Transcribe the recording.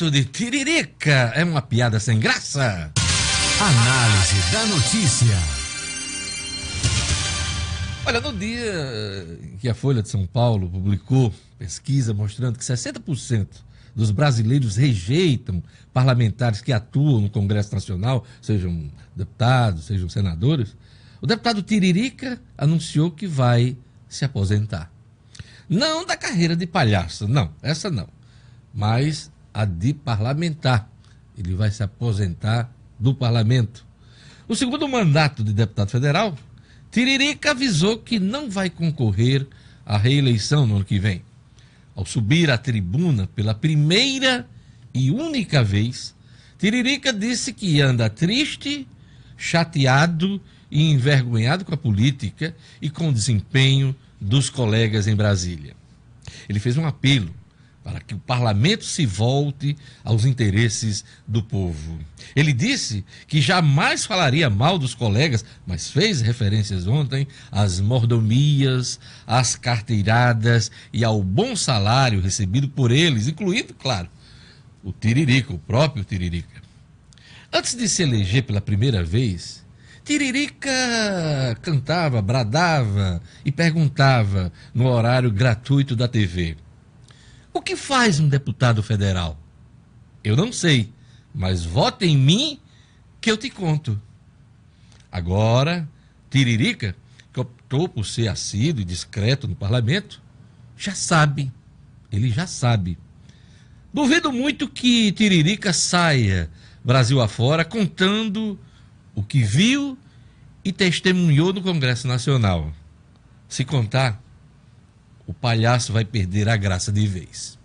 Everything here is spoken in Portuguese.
deputado de Tiririca é uma piada sem graça. Análise da notícia. Olha, no dia que a Folha de São Paulo publicou pesquisa mostrando que 60% dos brasileiros rejeitam parlamentares que atuam no Congresso Nacional, sejam deputados, sejam senadores, o deputado Tiririca anunciou que vai se aposentar. Não da carreira de palhaço, não, essa não. Mas a de parlamentar. Ele vai se aposentar do parlamento. O segundo mandato de deputado federal, Tiririca avisou que não vai concorrer à reeleição no ano que vem. Ao subir à tribuna pela primeira e única vez, Tiririca disse que anda triste, chateado e envergonhado com a política e com o desempenho dos colegas em Brasília. Ele fez um apelo para que o parlamento se volte aos interesses do povo. Ele disse que jamais falaria mal dos colegas, mas fez referências ontem às mordomias, às carteiradas e ao bom salário recebido por eles, incluindo, claro, o Tiririca, o próprio Tiririca. Antes de se eleger pela primeira vez, Tiririca cantava, bradava e perguntava no horário gratuito da TV. O que faz um deputado federal? Eu não sei, mas vote em mim que eu te conto. Agora, Tiririca, que optou por ser assíduo e discreto no parlamento, já sabe. Ele já sabe. Duvido muito que Tiririca saia Brasil afora contando o que viu e testemunhou no Congresso Nacional. Se contar, o palhaço vai perder a graça de vez.